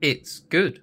it's good.